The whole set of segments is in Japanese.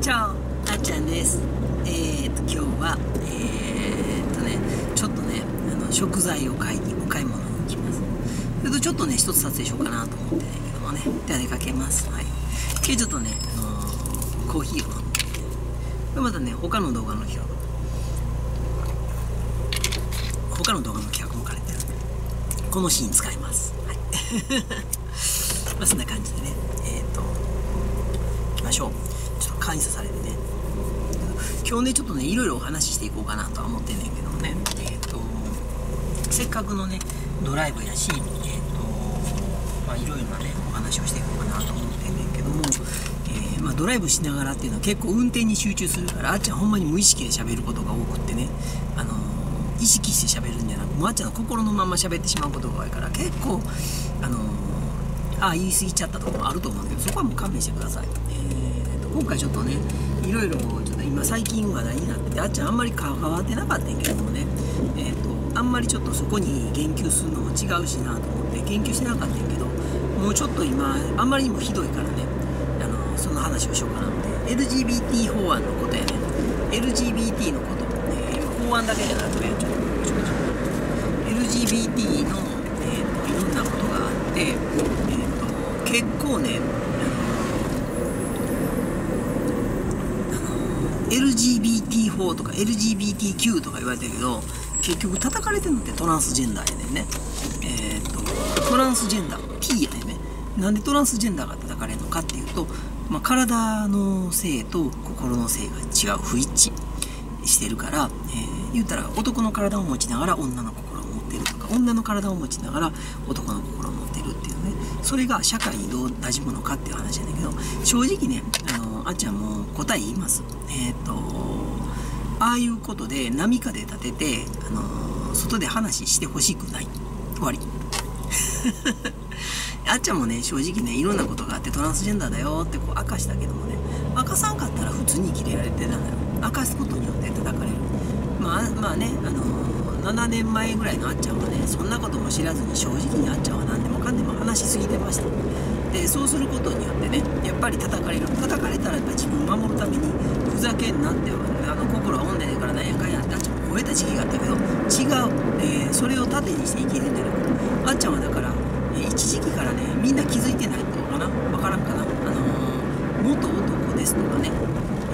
チャオあちゃんです。えー、と今日はえー、とねちょっとねあの食材を買いにお買い物に行きます。それとちょっとね一つ撮影しようかなと思ってんだけどもねでは出かけます。はい。今日ちょっとね、あのーコーヒーを飲んでこれまたね他の動画の企画他の動画の企画も兼ねてるこのシーン使います。はい。まあそんな感じでねえっ、と行きましょう。感謝されるね。今日ねちょっとねいろいろお話ししていこうかなとは思ってんねんけどね。えっ、とせっかくのねドライブやしえっ、とまあいろいろなねお話をしていこうかなと思ってんねんけども、えーまあ、ドライブしながらっていうのは結構運転に集中するからあっちゃんほんまに無意識で喋ることが多くってね。あの意識して喋るんじゃなくもうあっちゃんの心のまま喋ってしまうことが多いから結構あのああ言い過ぎちゃったところもあると思うんだけどそこはもう勘弁してください、今回ちょっとねいろいろちょっと今最近話題になっててあっちゃんあんまり関わってなかったんやけどもねえーとあんまりちょっとそこに言及するのも違うしなと思って言及してなかったんやけどもうちょっと今あんまりにもひどいからねあのその話をしようかなって LGBT 法案のことやね LGBT のこと、えー法案だけじゃなくてちょっとちょっとちょっと LGBT の、えーといろんなことがあって、えーと結構ね LGBT 法とか LGBTQ とか言われてるけど結局叩かれてるのってトランスジェンダーやねんね。えっ、とトランスジェンダー T やねんね。なんでトランスジェンダーが叩かれるのかっていうと、まあ、体の性と心の性が違う不一致してるから、えー言うたら男の体を持ちながら女の心を持ってるとか女の体を持ちながら男の心を持ってるっていうね。それが社会にどう馴染むのかっていう話やねんけど正直ねあのあっちゃんも答え言います。えっ、とああいうことで波風立ててあの外で話してほしくない。終わり。あっちゃんもね正直ねいろんなことがあってトランスジェンダーだよってこう明かしたけどもね明かさんかったら普通に生きれられてたんだよ。明かすことによって叩かれる。まあまあね、あのー7年前ぐらいのあっちゃんはねそんなことも知らずに正直にあっちゃんは何でもかんでも話しすぎてました。でそうすることによってねやっぱり叩かれる。叩かれたらやっぱ自分を守るためにふざけんなってあの心は女やからなんやかんやってあっちゃん超えた時期があったけど違う、えーそれを盾にして生きるんじゃなくてあっちゃんはだから、えー一時期からねみんな気づいてないってのかな。わからんかな。あのー元男ですとかね。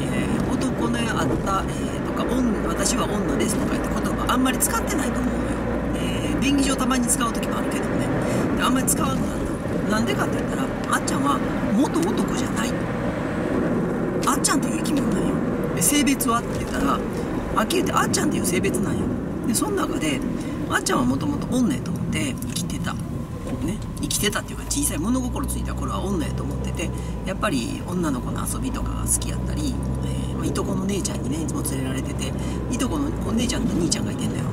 えー男のあった、えーとか女私は女ですとかって言葉あんまり使ってないと思うのよ、え便宜上たまに使う時もあるけどね。あんまり使わなくなった。なんでかって言ったらあっちゃんは元男じゃない。あっちゃんという生き物なんよ。で性別は？って言ったらはっきり言ってあっちゃんっていう性別なんよ。でその中であっちゃんはもともと女やと思って生きてた。ね、生きてたっていうか小さい物心ついた頃は女やと思っててやっぱり女の子の遊びとかが好きやったり、えーまいとこの姉ちゃんにねいつも連れられてていとこのお姉ちゃんと兄ちゃんがいてんだよ。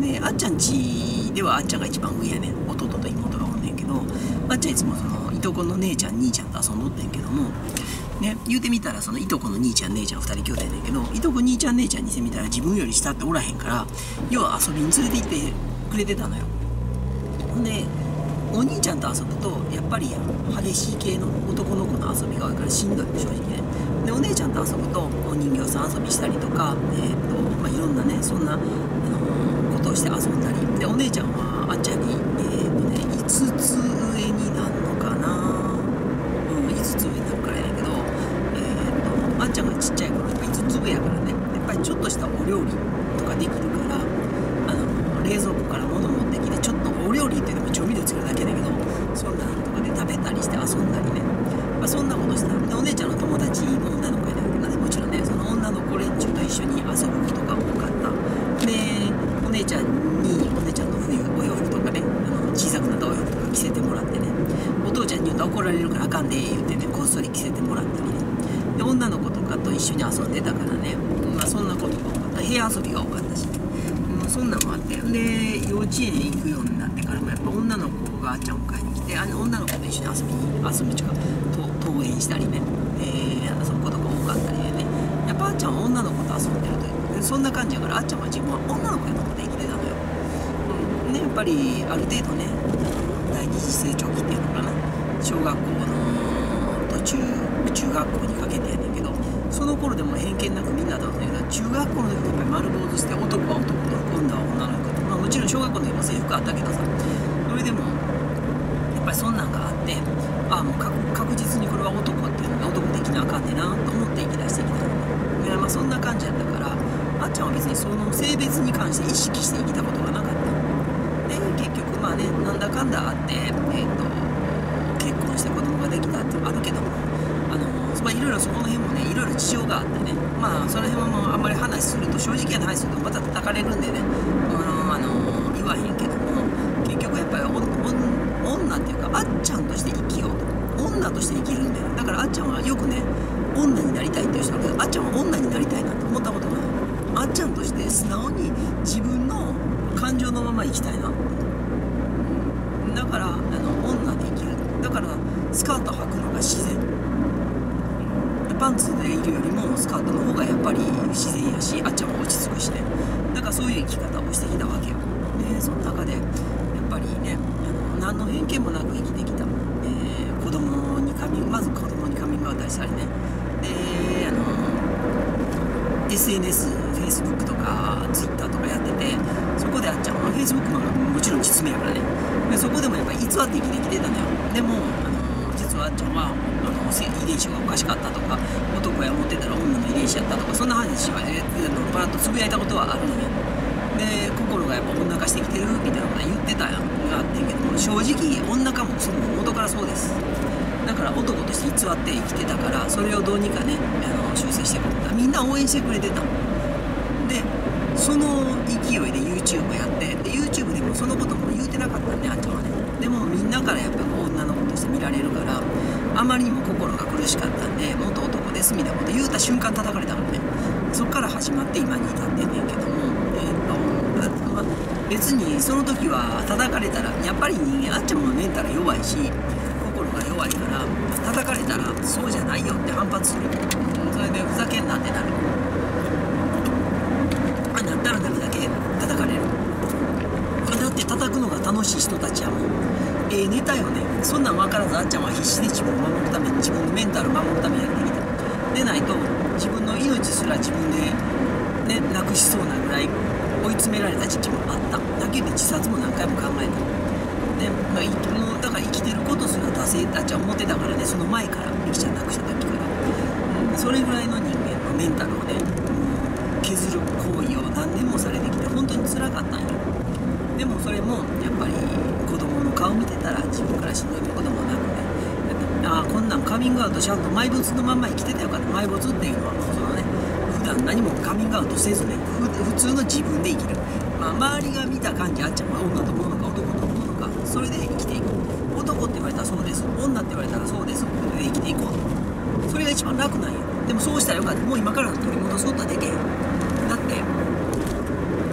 であっちゃんちではあっちゃんが一番上やねん弟と妹がおんねんけどあっちゃんいつもそのいとこの姉ちゃん兄ちゃんと遊んどってんけどもね、言うてみたらそのいとこの兄ちゃん姉ちゃん2人兄弟やねんけどいとこ兄ちゃん姉ちゃんにしてみたら自分より下っておらへんから要は遊びに連れて行ってくれてたのよ。ほんでお兄ちゃんと遊ぶとやっぱり激しい系の男の子の遊びが多いからしんどい正直ね。でお姉ちゃんと遊ぶとお人形さん遊びしたりとか、えーとまあ、いろんなねそんな、あのーことをして遊んだり。でお姉ちゃんはあっちゃんに、えーとね、5つ上になるのかなうん5つ上になるからやねんけど、えーとあっちっちゃい頃やっぱ5つ上やからねやっぱりちょっとしたお料理とかできるからあの冷蔵庫から物持ってきてちょっとお料理っていうのも調味料作るだけだけどそんなんとかで食べたりして遊んだりね、まあ、そんなことしたでお姉ちゃんの友達も女の子やねんけどねもちろんねその女の子連中と一緒に遊ぶことが多かったでお姉ちゃんにお姉ちゃんの冬お洋服とかねあの小さくなったお洋服とか着せてもらってねお父ちゃんに言うと怒られるからあかんで言ってねこっそり着せてもらったりねで女の子とかと一緒に遊んでたからね。まあそんなことが多かった部屋遊びが多かったし。うんそんなんもあって。で幼稚園に行くようになってからもやっぱ女の子があっちゃんを迎えに来てあの女の子と一緒に遊びに遊ぶっていうか登園したりね、えー遊ぶことが多かったりでね。やっぱあっちゃんは女の子と遊んでるというそんな感じやからあっちゃんは自分は女の子やと思って生きてたのよ、うん、ねやっぱりある程度ね第二次成長期っていうのかな。小学校の途中中学校にかけてやねんけど。その頃でも偏見なくみんなだったんだけど中学校の時やっぱり丸坊主して男は男と女は女の子。と、まあ、もちろん小学校の時も制服あったけどさ。それでもやっぱりそんなんがあってああもう確実にこれは男っていうのが男できなあかんねんなと思って生き出してきたの。で、まあ、そんな感じやったからあっちゃんは別にその性別に関して意識して生きたことがなかった。で結局まあねなんだかんだあって、えーと、結婚して子供ができたっていうのあるけども、いろいろそこの辺もねいろいろ事情があってね。まあその辺はもうあんまり話すると正直な話するとまた叩かれるんでね。あのあの言わへんけども結局やっぱり女っていうかあっちゃんとして生きようと。女として生きるんだよ。だからあっちゃんはよくね女になりたいっていう人だけどあっちゃんは女になりたいなと思ったことない。あっちゃんとして素直に自分の感情のまま生きたいな。だからあの女で生きる。だからスカート履くのが自然パンツでいるよりもスカートの方がやっぱり自然やしあっちゃんは落ち着くしね。だからそういう生き方をしてきたわけよ。でその中でやっぱりねあの何の偏見もなく生きてきた、えー、子供にカミまず子供にカミングアウトしたりね。であの SNS、Facebook とか Twitter とかやっててそこであっちゃんは Facebook ももちろん実名やからね。でそこでもやっぱり偽って生きてきてたのよ。でもあの実はあっちゃんは遺伝子がおかしかったとか男や持ってたら女の遺伝子やったとかそんな話はねパラッとつぶやいたことはあるのよ。で心がやっぱ女化してきてるみたいなこと言ってたやんがあってんけども正直女化もその元からそうです。だから男として偽って生きてたからそれをどうにかねあの修正してくれた。みんな応援してくれてたでその勢いで YouTube やってで YouTube でもそのことも言うてなかったんであんちはね。でもみんなからやっぱ女の子として見られるからあまりにも心が苦しかったんで元男ですみたいなこと言うた瞬間叩かれたからね。そっから始まって今に至ってんねんけどもえー、っと、まあ、別にその時は叩かれたらやっぱり人間あっちゃんもメンタル弱いし心が弱いから叩かれたらそうじゃないよって反発する、それでふざけんなってなる。あなったらなるだけ叩かれる。だって叩くのが楽しい人たちやもん。ええー、ネタよね。そんなん分からずあっちゃんは必死で自分を守るために自分のメンタルを守るためにやってきた。でないと自分の命すら自分でねなくしそうなぐらい追い詰められた時期もあった。だけで自殺も何回も考えた。ねまあ、もうだから生きてることすら惰性あっちゃん思ってたからねその前からみきちゃんなくした時から、うん、それぐらいの人間のメンタルをね、う、削る行為を何年もされてきて本当につらかったんよ。でもそれもやっぱり子供顔見てたら自分からしんどいこともなくね。ああこんなんカミングアウトちゃんと埋没のまんま生きてたよかった。埋没っていうのはもうそのね普段何もカミングアウトせずね普通の自分で生きる、まあ、周りが見た感じあっちゃんは女と思うのか男と思うのか。それで生きていく。男って言われたらそうです。女って言われたらそうです。それで生きていこう。それが一番楽なんよでもそうしたらよかった。もう今から取り戻すことはできへん。だって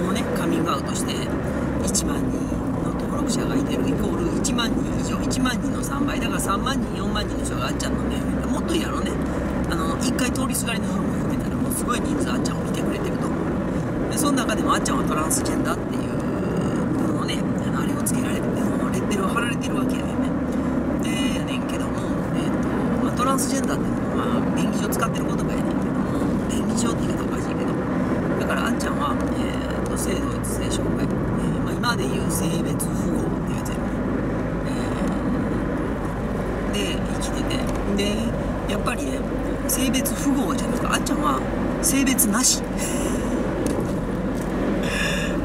もうねカミングアウトして1万人者がいてるイコール1万人以上1万人の3倍だから3万人4万人の人があっちゃんのねもっといいやろね。あの1回通りすがりの人も含めたらもうすごい人数あっちゃんを見てくれてると。思うでその中でもあっちゃんはトランスジェンダーっていうこのねあのあれをつけられてレッテルを貼られてるわけやねんねでやねんけども、えーとまあ、トランスジェンダーっていうのは、まあ、便宜上使ってる言葉やねんけども便宜上って言い方おかしいけどだからあっちゃんは、えーと、性同一性障害、えーまあ、今でいう性別符号っていうやつやね、えー、で生きててでやっぱりね性別符号じゃなくてあっちゃんは性別なし。っ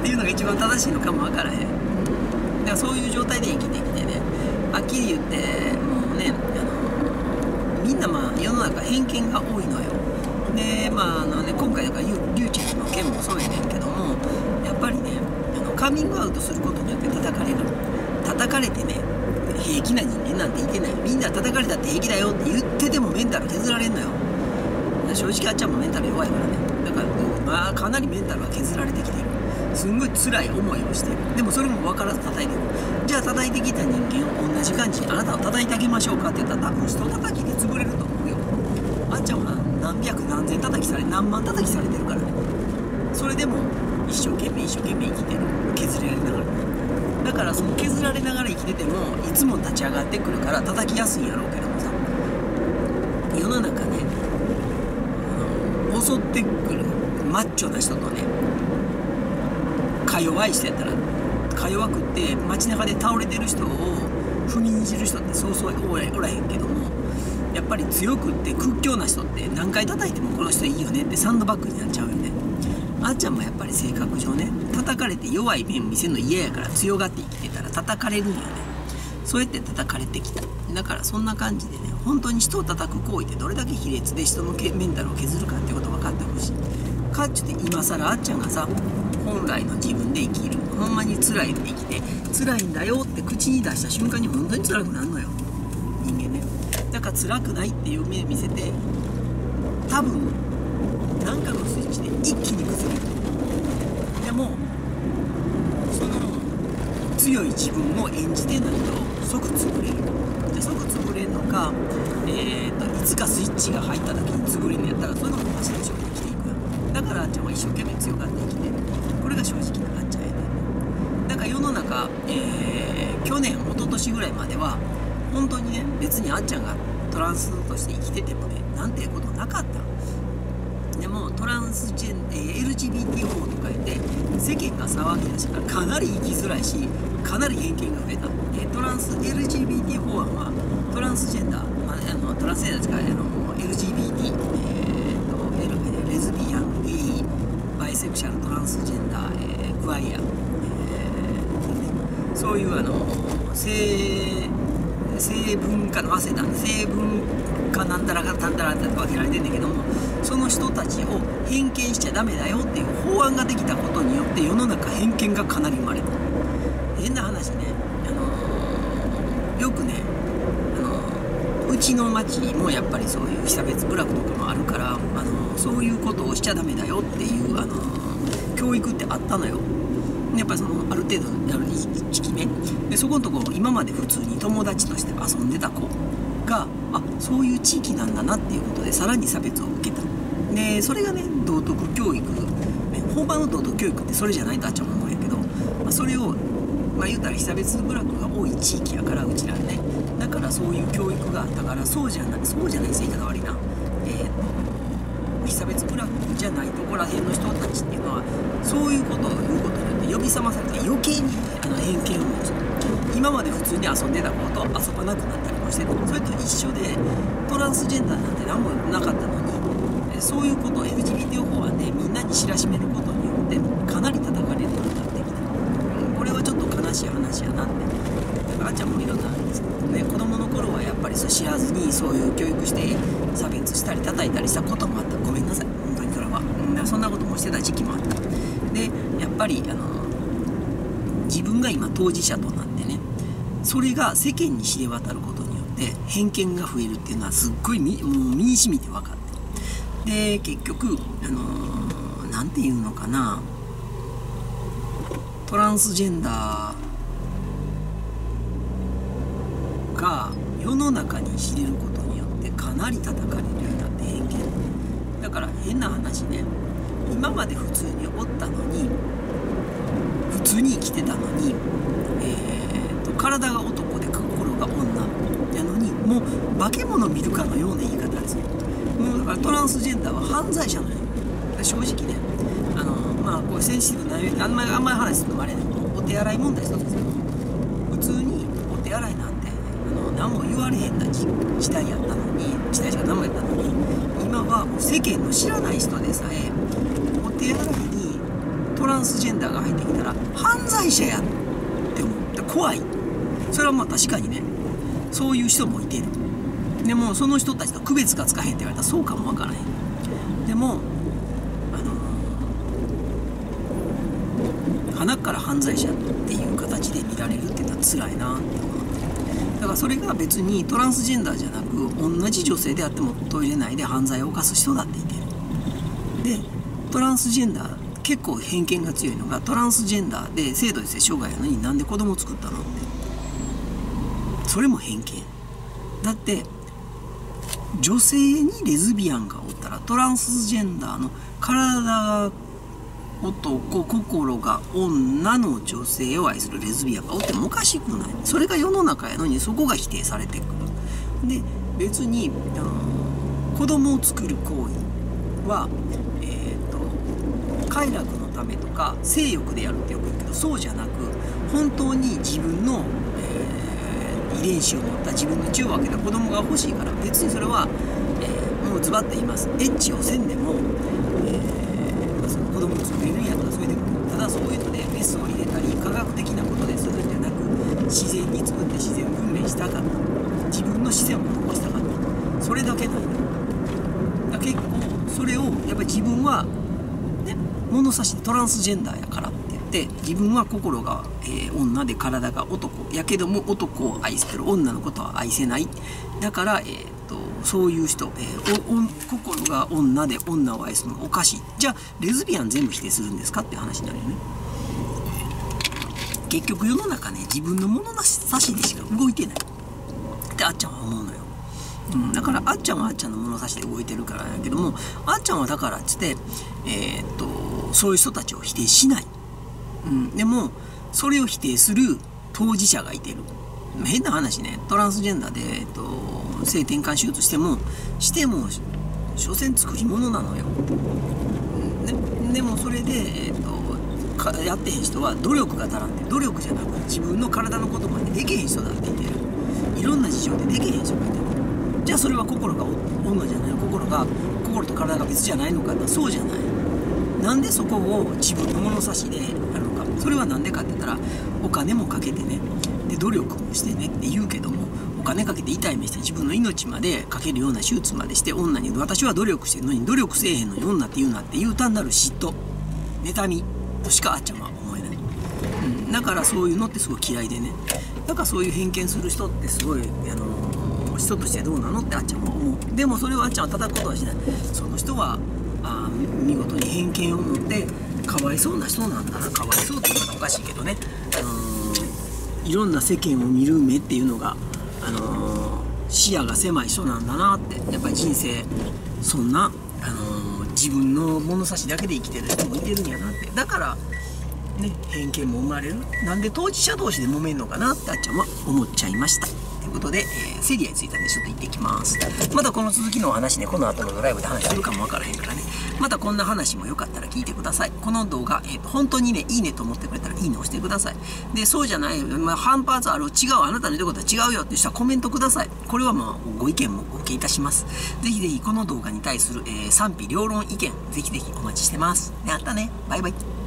ていうのが一番正しいのかもわからへん。だからそういう状態で生きてきてね。はっきり言ってもうねあのみんなまあ世の中偏見が多いのよ。でまああのね今回だからリューチェルの件もそうやねんけどもやっぱりねあのカミングアウトすることによって叩かれる。叩かれてね平気な人間なんていてない。みんな叩かれたって平気だよって言っててもメンタル削られんのよ。正直あっちゃんもメンタル弱いからね。だから、まあ、かなりメンタルは削られてきてる。すんごい辛い思いをしてる。でもそれも分からず叩いてる。じゃあ叩いてきた人間を同じ感じにあなたを叩いてあげましょうかって言ったら多分人叩きで潰れると思うよ。あっちゃんは何百何千叩きされ何万叩きされてるからね。それでも一生懸命一生懸命生きてる。削られながら。だからその削られながら生きててもいつも立ち上がってくるから叩きやすいんやろうけどもさ。世の中ねうん襲ってくるマッチョな人とねか弱い人やったらか弱くって街中で倒れてる人を踏みにじる人ってそうそうおらへんけどもやっぱり強くって屈強な人って何回叩いてもこの人いいよねってサンドバッグになっちゃうよねあっちゃんもやっぱり性格上ね叩かれて弱い面見せるの嫌やから強がって生きてたら叩かれるんよねそうやって叩かれてきただからそんな感じでね本当に人を叩く行為ってどれだけ卑劣で人のメンタルを削るかってこと分かってほしいかっちゅって今更あっちゃんがさ本来の自分で生きるほんまに辛いって生きて辛いんだよって口に出した瞬間に本当に辛くなるのよ人間ねだから辛くないっていう目見せて多分何かのスイッチで一気に崩れるでもその強い自分を演じてないと即潰れるで即潰れるのか、えーと、いつかスイッチが入った時に潰れるんやったらそれの方が正直に生きていく。だからあっちゃんは一生懸命強がって生きてる。これが正直なあっちゃん。やねだから世の中、えー、去年一昨年ぐらいまでは本当にね別にあっちゃんがトランスとして生きててもねなんていうことなかった。でもトランスジェン、えー、LGBT 法と世間が騒ぎだしたからかなり生きづらいしかなり偏見が増えた、え、トランス LGBT 法案はトランスジェンダー、まあ、あのトランスジェンダーですかあの LGBT、えーと、レズビアンゲイバイセクシャルトランスジェンダー、えー、クワイア、えー、そういうあの性成分化の早稲田成分化なんたらかなんたらって分けられてんだけどもその人たちを偏見しちゃダメだよっていう法案ができたことによって世の中偏見がかなり生まれた。変な話ね、あのー、よくね、あのー、うちの町もやっぱりそういう被差別部落とかもあるから、あのー、そういうことをしちゃダメだよっていう、あの教育ってあったのよ。やっぱりそのある程度ある時期ねでそこのとこ今まで普通に友達として遊んでた子。があそういう地域なんだなっていうことでさらに差別を受けた。でそれがね道徳教育、ね、法番の道徳教育ってそれじゃないとあっちゃ思うんやけど、まあ、それをまあ言うたら被差別部落が多い地域やからうちらね。だからそういう教育があったからそうじゃないそうじゃない言い方悪いな。えー、被差別部落じゃないとこら辺の人たちっていうのはそういうことを言うことによって呼び覚まされて余計にあの偏見を持つ。今まで普通に遊んでた子と遊ばなくなったりもしてそれと一緒でトランスジェンダーなんて何もなかったのにそういうこと LGBT 法案でみんなに知らしめることによってかなり叩かれるようになってきた、うん、これはちょっと悲しい話やなってだからあっちゃんもいろんなですけどね子供の頃はやっぱり知らずにそういう教育して差別したり叩いたりしたこともあったごめんなさい本当にそれは、ん、そんなこともしてた時期もあったでやっぱりあの自分が今当事者となってねそれが世間に知れ渡ることによって偏見が増えるっていうのはすっごいみもう身にしみて分かってで結局あの何て言うのかな。トランスジェンダーが世の中に知れることによってかなり叩かれるようになって偏見。だから変な話ね今まで普通におったのに普通に生きてたのに、えーと、体が男で心が女。やのにもう化け物見るかのような言い方ですよもうだからトランスジェンダーは犯罪者のよ正直ねあのまあこうセンシティブな内容あんまりあんまり話するのあれねお手洗い問題一つですけど普通にお手洗いなんてあの何も言われへんな時代やったのに時代じゃ何もやったのに今はもう世間の知らない人でさえお手洗いにトランスジェンダーが入ってきたら犯罪者やって思って怖い。それはまあ確かにねそういう人もいてる。でもその人たちと区別がつかへんって言われたらそうかもわからへん。でもあの鼻から犯罪者っていう形で見られるっていうのは辛いなって思ってだからそれが別にトランスジェンダーじゃなく同じ女性であってもトイレ内で犯罪を犯す人だっていて。でトランスジェンダー結構偏見が強いのがトランスジェンダーで性同一性障害やのになんで子供を作ったのって。それも偏見。だって女性にレズビアンがおったらトランスジェンダーの体が男心が女の女性を愛するレズビアンがおってもおかしくない。それが世の中やのにそこが否定されてくる。で別にあの子供を作る行為はえっ、ー、と快楽のためとか性欲でやるってよく言うけどそうじゃなく本当に自分の、遺伝子を持った自分の血を分けた子供が欲しいから。別にそれは、えー、もうズバッと言います。エッチをせんでも、えー、その子供を作れるんやったらそれでもただそういうのでメスを入れたり科学的なことでするんじゃなく自然に作って自然分娩したかった。自分の自然を残したかった。それだけなんだ結構それをやっぱり自分はね物差しトランスジェンダーやからって言って自分は心が、えー、女で体が男やけども男を愛してる女のことは愛せない。だから、えーと、そういう人、えー、心が女で女を愛するのおかしい。じゃあレズビアン全部否定するんですかっていう話になるよね。結局世の中ね自分の物差しでしか動いてない。ってあっちゃんは思うのよ。うん、だからあっちゃんはあっちゃんの物差しで動いてるからやけどもあっちゃんはだからっつって、えー、っとそういう人たちを否定しない、うん、でもそれを否定する当事者がいてる。変な話ね。トランスジェンダーで、え、っと性転換手術してもしても所詮作り物なのよ、でもそれで、え、っとやってへん人は努力が足らんで努力じゃなく自分の体のことまでできへん人だって言ってる。いろんな事情でできへん人がいてる。じゃあそれは心が女じゃない。心が心と体が別じゃないのかって。そうじゃない。なんでそこを自分の物差しでそれは何でかって言ったらお金もかけてね。で努力もしてねって言うけどもお金かけて痛い目して自分の命までかけるような手術までして女に私は努力してるのに努力せえへんのに女って言うなっていう単なる嫉妬。妬み。としかあっちゃんは思えない、うん、だからそういうのってすごい嫌いでね。だからそういう偏見する人ってすごいあの人としてどうなのってあっちゃんは思う。でもそれをあっちゃんは叩くことはしない。その人はあ見事に偏見を持ってかわいそうな人なんだ。なかわいそうって言うのはおかしいけどね。いろんな世間を見る目っていうのが、あのー、視野が狭い人なんだなって。やっぱり人生そんな、あのー、自分の物差しだけで生きてる人もいてるんやなって。だからね偏見も生まれる。なんで当事者同士で揉めんのかなってあっちゃんは思っちゃいました。いうことで、えー、セリアについたんでちょっと行ってきます。またこの続きのお話ね、この後のドライブで話するかもわからへんからね。またこんな話もよかったら聞いてください。この動画、えー、本当にね、いいねと思ってくれたらいいね押してください。で、そうじゃない、まあ、反発ある、違う、あなたの言うことは違うよって人はコメントください。これはまあ、ご意見もお受けいたします。ぜひぜひこの動画に対する、えー、賛否両論意見、ぜひぜひお待ちしてます。で、あったね。バイバイ。